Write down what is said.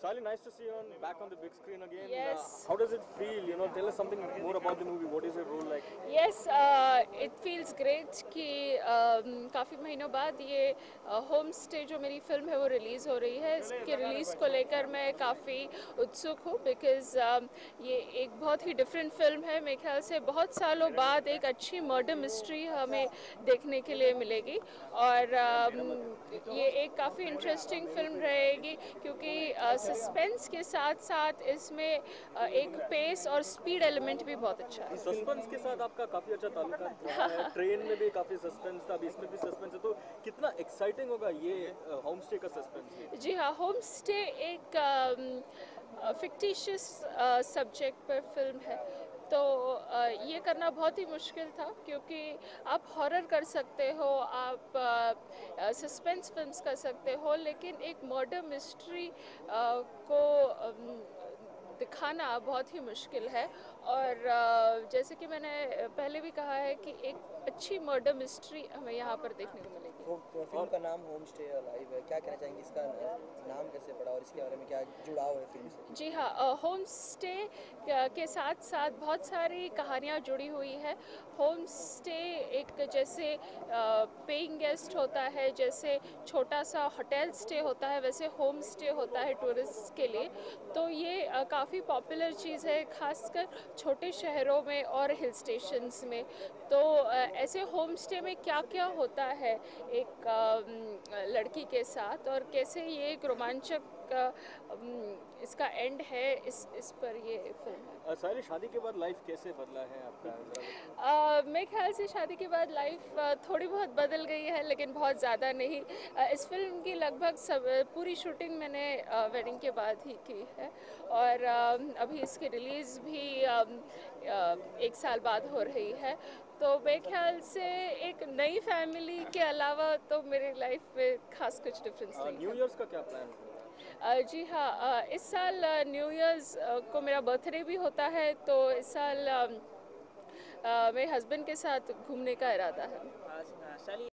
Sally, nice to see you on, back on the big screen again. Yes. Uh, how does it feel? You know, tell us something more about the movie. What is your role like? Yes it feels great कि um, काफ़ी महीनों बाद ये home stay जो मेरी film है वो release हो रही है इसके रिलीज़ को लेकर मैं काफ़ी उत्सुक हूँ बिकॉज़ ये एक बहुत ही डिफरेंट फ़िल्म है मेरे ख्याल से बहुत सालों बाद एक अच्छी मर्डर मिस्ट्री हमें देखने के लिए मिलेगी और um, ये एक काफ़ी इंटरेस्टिंग फ़िल्म रहेगी क्योंकि सस्पेंस के साथ साथ इसमें एक पेस और स्पीड एलिमेंट भी बहुत अच्छा है। सस्पेंस के साथ आपका काफ़ी अच्छा ताल्लुक है। ट्रेन में भी काफ़ी सस्पेंस था अभी इसमें भी सस्पेंस है। तो कितना एक्साइटिंग होगा ये होम स्टे का सस्पेंस जी हाँ होम स्टे एक फिक्टिशियस सब्जेक्ट पर फ़िल्म है। तो ये करना बहुत ही मुश्किल था क्योंकि आप हॉरर कर सकते हो, आप सस्पेंस फिल्म्स कर सकते हो, लेकिन एक मर्डर मिस्ट्री को दिखाना बहुत ही मुश्किल है। और जैसे कि मैंने पहले भी कहा है कि एक अच्छी मर्डर मिस्ट्री हमें यहाँ पर देखने को मिलेगी। फ़िल्म का नाम होम स्टे लाइव है। क्या कहना चाहेंगे? इसका नाम कैसे पड़ा और इसके बारे में क्या जुड़ाव है फ़िल्म से? जी हाँ होम स्टे के साथ साथ बहुत सारी कहानियाँ जुड़ी हुई है। होम स्टे एक जैसे पेइंग गेस्ट होता है जैसे छोटा सा होटल स्टे होता है वैसे होम स्टे होता है टूरिस्ट के लिए। तो ये काफ़ी पॉपुलर चीज़ है खासकर छोटे शहरों में और हिल स्टेशंस में। तो ऐसे होम स्टे में क्या क्या होता है? एक लड़की के साथ और कैसे ये एक रोमांचक इसका एंड है इस इस पर ये फ़िल्म है। सारी शादी के बाद लाइफ कैसे बदला है आपका? मेरे ख्याल से शादी के बाद लाइफ थोड़ी बहुत बदल गई है लेकिन बहुत ज़्यादा नहीं। इस फ़िल्म की लगभग सब पूरी शूटिंग मैंने वेडिंग के बाद ही की है। और अभी इसकी रिलीज़ भी एक साल बाद हो रही है। तो मेरे ख्याल से एक नई फैमिली के अलावा तो मेरी लाइफ में खास कुछ डिफरेंस नहीं न्यू ईयर्स का क्या प्लान है? जी हाँ इस साल न्यू ईयर्स को मेरा बर्थडे भी होता है तो इस साल अ, मेरे हस्बैंड के साथ घूमने का इरादा है।